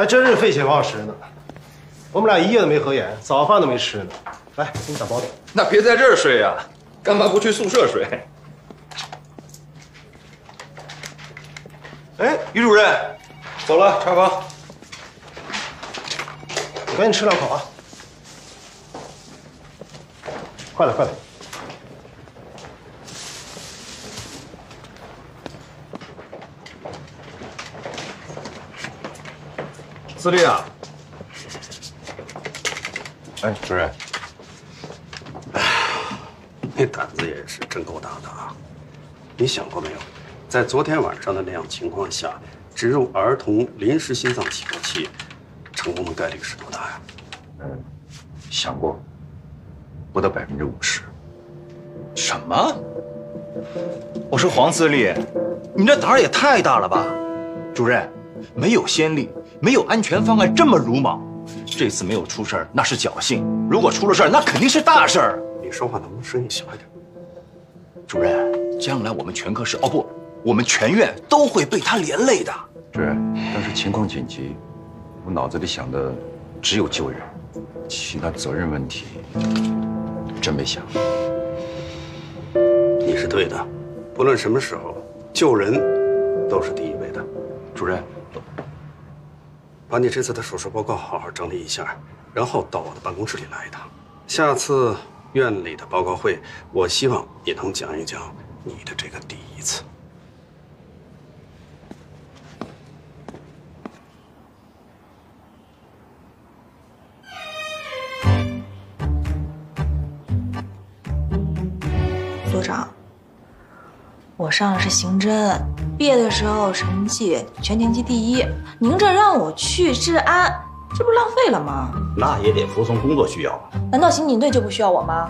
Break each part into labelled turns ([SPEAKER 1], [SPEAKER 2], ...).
[SPEAKER 1] 还真是废寝忘食呢。我们俩一夜都没合眼，早饭都没吃呢。来，给你打包点。
[SPEAKER 2] 那别在这儿睡呀，干嘛不去宿舍睡？
[SPEAKER 1] 哎，于主任，
[SPEAKER 2] 走了，查房。
[SPEAKER 1] 赶紧吃两口啊！快点，快点！
[SPEAKER 2] 司令啊，
[SPEAKER 3] 哎，主任，哎那胆子也是真够大的啊！你想过没有，在昨天晚上的那样情况下，植入儿童临时心脏起搏器，成功的概率是多大呀？
[SPEAKER 4] 嗯，想过，不到百分之五十。
[SPEAKER 2] 什么？我说黄司令，你这胆儿也太大了吧！主任，没有先例，没有安全方案，这么鲁莽。这次没有出事儿，那是侥幸；如果出了事儿，那肯定是大事儿。
[SPEAKER 3] 你说话能不能声音小一点？
[SPEAKER 2] 主任，将来我们全科室，哦不，我们全院都会被他连累的。
[SPEAKER 4] 主任，但是情况紧急，我脑子里想的只有救人，其他责任问题真没想。
[SPEAKER 3] 你是对的，不论什么时候，救人都是第一位的。主任，把你这次的手术报告好好整理一下，然后到我的办公室里来一趟。下次院里的报告会，我希望你能讲一讲你的这个第一次。
[SPEAKER 5] 所长，我上的是刑侦，毕业的时候成绩全年级第一。您这让我去治安，这不浪费了吗？
[SPEAKER 6] 那也得服从工作需要啊。
[SPEAKER 5] 难道刑警队就不需要我吗？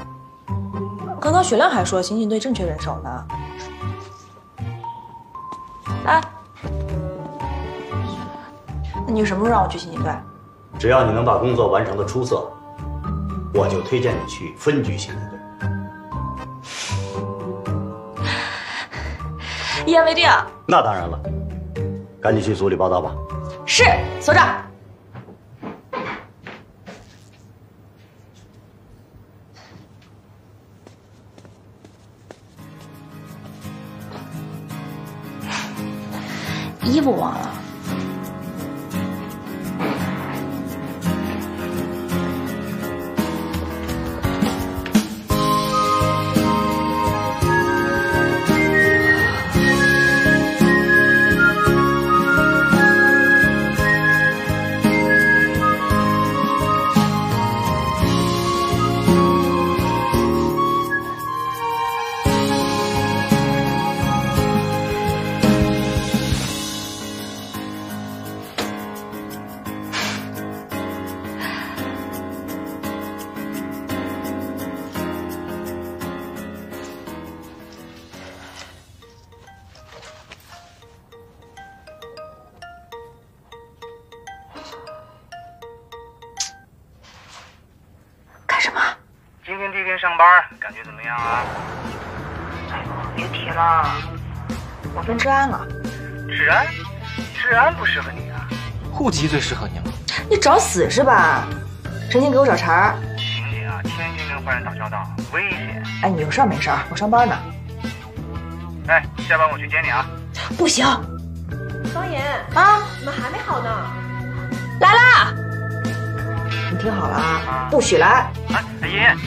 [SPEAKER 5] 刚刚雪亮还说刑警队正缺人手呢。哎，那你什么时候让我去刑警队？
[SPEAKER 6] 只要你能把工作完成的出色，我就推荐你去分局刑警
[SPEAKER 5] 一言为定。
[SPEAKER 6] 那当然了，赶紧去组里报道吧。
[SPEAKER 5] 是，所长。衣服忘了。
[SPEAKER 7] 天第一天上班，感觉怎么样啊？
[SPEAKER 5] 哎呦，别提了，我变治安了。
[SPEAKER 7] 治安？治安不适合你啊。
[SPEAKER 2] 户籍最适合你了。
[SPEAKER 5] 你找死是吧？成天给我找茬儿。
[SPEAKER 7] 刑警啊，天天跟坏人打交道，危险。
[SPEAKER 5] 哎，你有事儿没事儿？我上班呢。
[SPEAKER 7] 哎，下班我去接你啊。
[SPEAKER 5] 不行。
[SPEAKER 8] 方言
[SPEAKER 5] 啊，
[SPEAKER 8] 怎么还没好呢？
[SPEAKER 5] 来啦！你听好了啊，不许来！
[SPEAKER 7] 哎，妍妍，